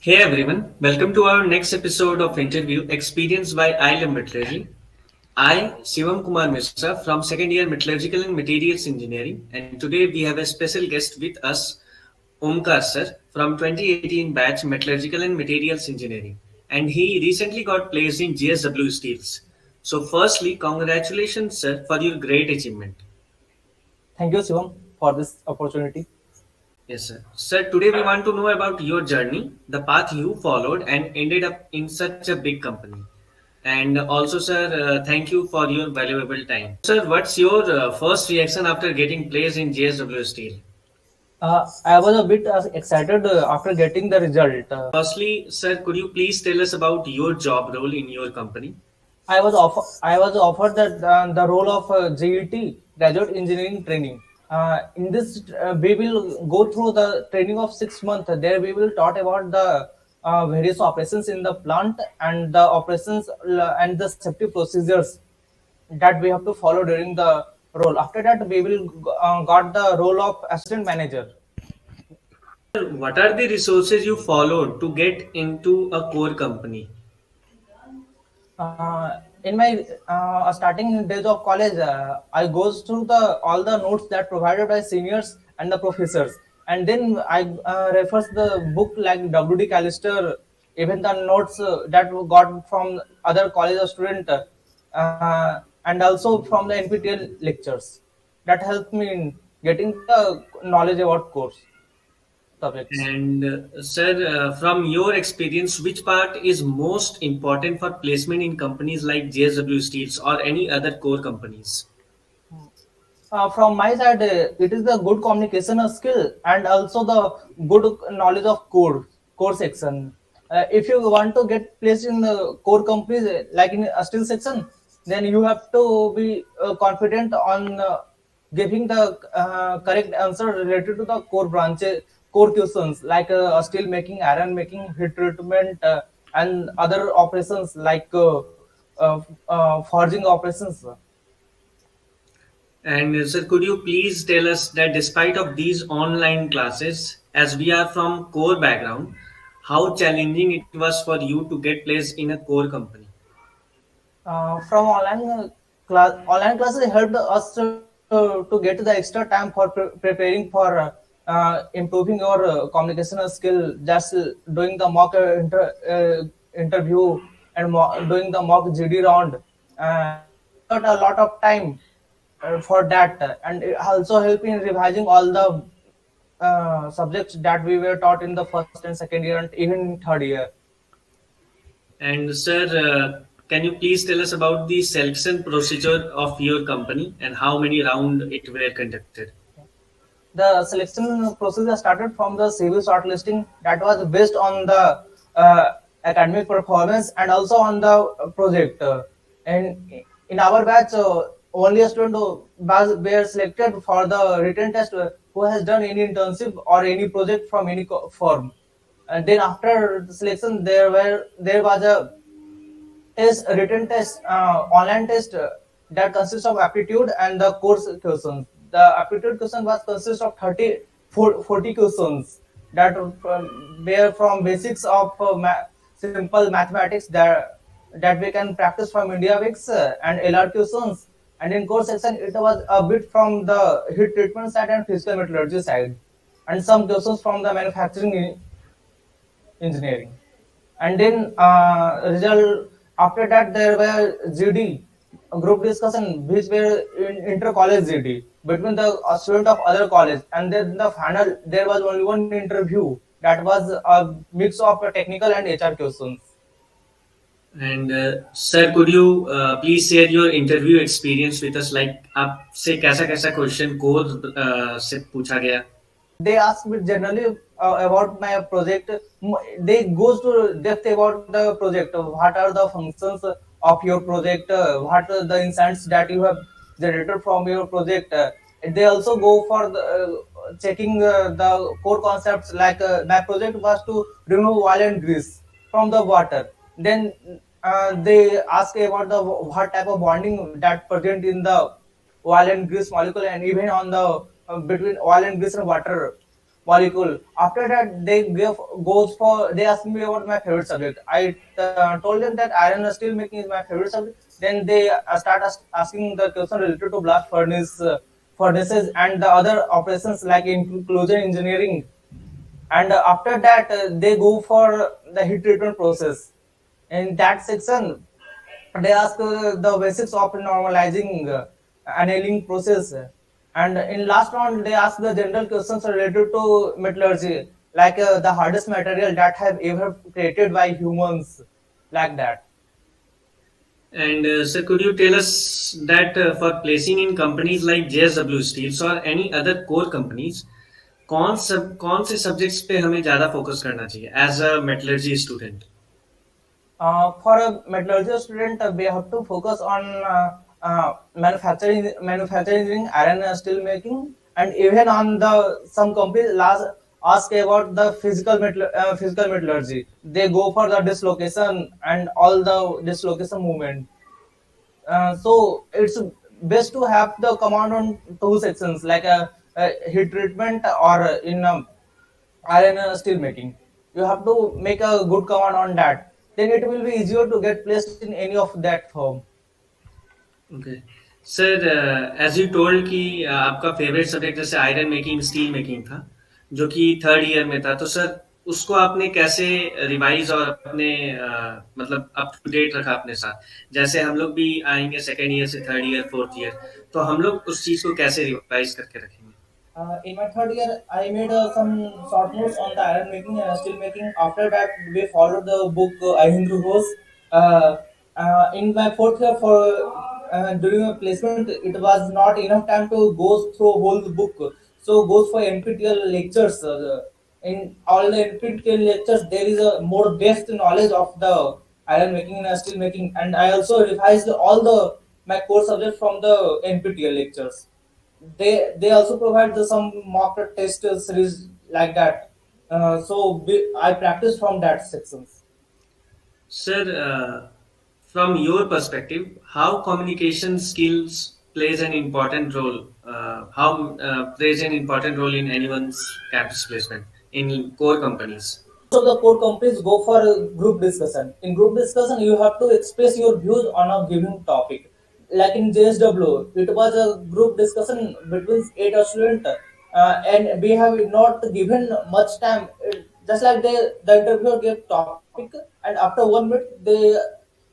Hey everyone, welcome to our next episode of interview Experience by ILM Metallurgy. I, Shivam Kumar Mishra from second year Metallurgical and Materials Engineering, and today we have a special guest with us, Omkar sir from 2018 batch Metallurgical and Materials Engineering, and he recently got placed in JSW Steels. So, firstly, congratulations, sir, for your great achievement. Thank you, Shivam, for this opportunity. Yes, sir. Sir, today we want to know about your journey, the path you followed, and ended up in such a big company. And also, sir, uh, thank you for your valuable time. Sir, what's your uh, first reaction after getting placed in JSW Steel? Uh, I was a bit uh, excited uh, after getting the result. Uh, Firstly, sir, could you please tell us about your job role in your company? I was offer, I was offered the, the role of uh, GET, Graduate Engineering Training. Uh, in this, uh, we will go through the training of six months. There, we will talk about the uh, various operations in the plant and the operations uh, and the safety procedures that we have to follow during the role. After that, we will uh, got the role of assistant manager. What are the resources you followed to get into a core company? In my uh, starting days of college uh, i goes through the all the notes that provided by seniors and the professors. And then i uh, refers the book like wd callister even the notes uh, that got from other college student uh, and also from the nptel lectures. That helped me in getting the knowledge about course topics And uh, sir, uh, from your experience, which part is most important for placement in companies like JSW Steels or any other core companies? Uh, from my side, uh, it is the good communication skill and also the good knowledge of core core section. Uh, if you want to get placed in the core companies uh, like in a steel section, then you have to be uh, confident on uh, giving the uh, correct answer related to the core branches, questions like uh, steel making, iron making, heat treatment, uh, and other operations like uh, uh, uh, forging operations. And sir, could you please tell us that despite of these online classes, as we are from core background, how challenging it was for you to get placed in a core company? uh, from online class online classes helped us to, to get the extra time for pre- preparing for improving your uh, communication skill just uh, doing the mock uh, inter, uh, interview and doing the mock gd round uh, got a lot of time uh, for that uh, and also help in revising all the uh, subjects that we were taught in the first and second year and even third year And sir, uh, can you please tell us about the selection procedure of your company and how many round it were conducted? The selection procedure started from the CV shortlisting that was based on the uh, academic performance and also on the project. Uh, and in our batch, uh, only a student was were selected for the written test uh, who has done any internship or any project from any firm. And then after the selection, there were there was a test, written test, uh, online test that consists of aptitude and the course questions. The aptitude question was consist of 30, 40 questions that were from basics of uh, ma- simple mathematics that that we can practice from IndiaBix uh, and LR questions. And in core section, it was a bit from the heat treatment side and physical metallurgy side, and some questions from the manufacturing engineering and then uh, result after that there were GD group discussion which were in inter college GD between the uh, student of other college and then the final there was only one interview that was a mix of technical and HR questions. And uh, sir, could you uh, please share your interview experience with us? Like आपसे कैसा कैसा question core uh, से पूछा गया? They asked me generally uh, about my project. M- They goes to depth about the project. What are the functions of your project? Uh, What are the insights that you have generated from your project? Uh, They also go for the, uh, checking uh, the core concepts. Like my project was to remove oil and grease from the water. Then they ask about the what type of bonding that present in the oil and grease molecule and even on the between oil and grease and water molecule. After that, they give goes for they ask me about my favorite subject. I uh, told them that iron steel making is my favorite subject. Then they uh, start ask, asking the question related to blast furnace uh, furnaces and the other operations like inclusion engineering. And uh, after that, they go for the heat treatment process. In that section, they ask the basics of normalizing uh, annealing process and in last round they ask the general questions related to metallurgy like uh, the hardest material that have ever created by humans like that and uh, sir could you tell us that uh, for placing in companies like JSW Steels or any other core companies कौन सब कौन से subjects पे हमें ज्यादा focus करना चाहिए as a metallurgy student uh, for a metallurgy student, uh, we have to focus on uh, uh, manufacturing, manufacturing, iron and steel making, and even on the some companies last ask about the physical metal, uh, physical metallurgy. They go for the dislocation and all the dislocation movement. Uh, so it's best to have the command on two sections like a, a heat treatment or in um, iron and steel making. You have to make a good command on that. Then it will be easier to get placed in any of that firm. Okay sir as you told कि uh, आपका favourite subject जैसे iron making steel making था जो कि third year में था तो sir उसको आपने कैसे रिवाइज और अपने uh, मतलब अप टू डेट रखा अपने साथ जैसे हम लोग भी आएँगे सेकेंड ईयर से थर्ड ईयर फोर्थ ईयर तो हम लोग उस चीज़ को कैसे रिवाइज करके रखेंगे Uh, in my third year, I made uh, some short notes on the iron making and steel making. After that, we followed the book uh, Ahindru Ghosh. Uh, uh, in my fourth year, for uh, during my placement, it was not enough time to go through whole book. So goes for NPTEL lectures. In all the NPTEL lectures, there is a more depth knowledge of the iron making and steel making, and I also revised all the my core subjects from the NPTEL lectures they they also provide the, some mock test series like that. Uh, so I practice from that sections. Sir, uh, from your perspective, how communication skills plays an important role? Uh, how uh, plays an important role in anyone's campus placement in core companies? So the core companies go for a group discussion. In group discussion, you have to express your views on a given topic. Like in JSW, it was a group discussion between eight students, uh, and we have not given much time. Just like they, the interviewer gave topic, and after one minute, they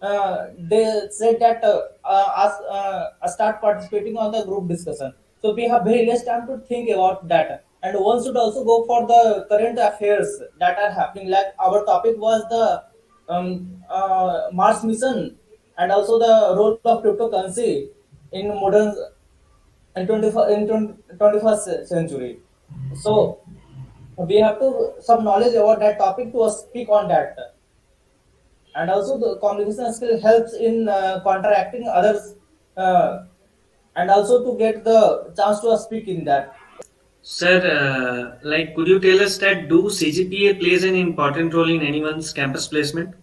they said that uh, uh, us, uh, start participating on the group discussion. So we have very less time to think about that. And one should also go for the current affairs that are happening. Like our topic was the um, uh, Mars mission and also the role of cryptocurrency in modern in 21st, in 20 21st century. So we have to some knowledge about that topic to speak on that and also the communication skill helps in uh, counteracting others uh, and also to get the chance to speak in that. Sir, uh, like, could you tell us that do CGPA plays an important role in anyone's campus placement?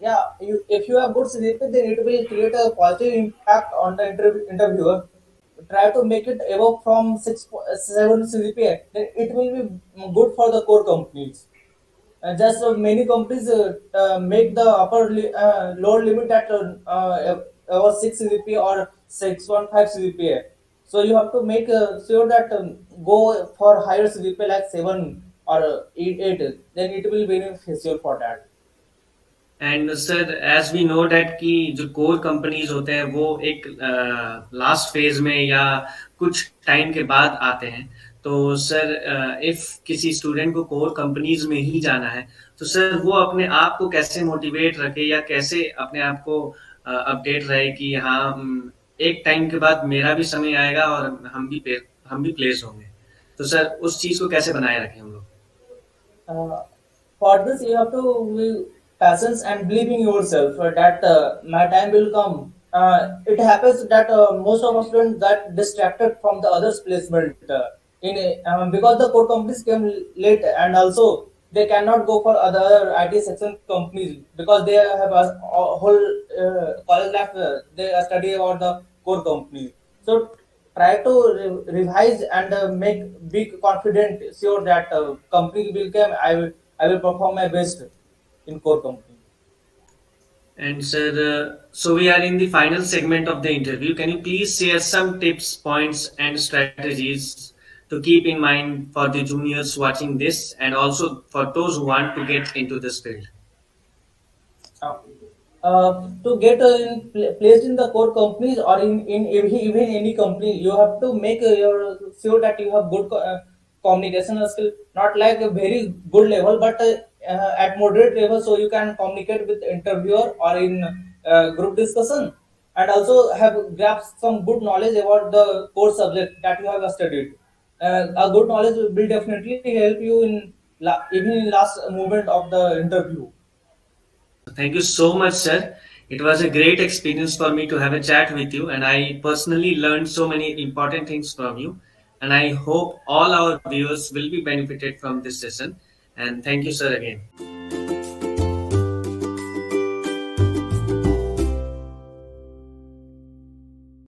yeah you, if you have good CGPA then it will create a positive impact on the interview, interviewer. Try to make it above from 6 7 CGPA then it will be good for the core companies just uh, many companies uh, uh, make the upper li- uh, lower limit at uh, uh, about 6 CGPA or 615 CGPA. So you have to make uh, sure that um, go for higher CGPA like 7 or uh, 8, 8, then it will be beneficial for that. And sir as we know that कि जो core companies होते हैं वो एक last phase में या कुछ time के बाद आते हैं तो सर इफ़ किसी स्टूडेंट को कोर कंपनीज़ में ही जाना है तो सर वो अपने आप को कैसे मोटिवेट रखे या कैसे अपने आप को अपडेट रहे कि हाँ एक टाइम के बाद मेरा भी समय आएगा और हम भी हम भी प्लेस होंगे। तो सर, उस चीज़ को कैसे बनाए रखें हम लोग? For this you have to be patience and believing yourself that my time will come it in um, because the core companies came late and also they cannot go for other IT section companies because they have a, a whole uh, college life uh, they study about the core companies. So try to re- revise and uh, make big confident sure that uh, company will come i will i will perform my best in core company And sir, uh, so we are in the final segment of the interview. Can you please share some tips, points, and strategies to keep in mind for the juniors watching this, and also for those who want to get into this field? uh, to get uh, in, pla- placed in the core companies or in, in even, any company you have to make uh, your sure that you have good co- uh, communication skill. Not like a very good level but uh, uh, at moderate level so you can communicate with interviewer or in group discussion. And also have grasped some good knowledge about the core subject that you have studied uh, a good knowledge will definitely help you in la- even in last moment of the interview Thank you so much, sir. It was a great experience for me to have a chat with you, and I personally learned so many important things from you. And I hope all our viewers will be benefited from this session. And thank you, sir, again.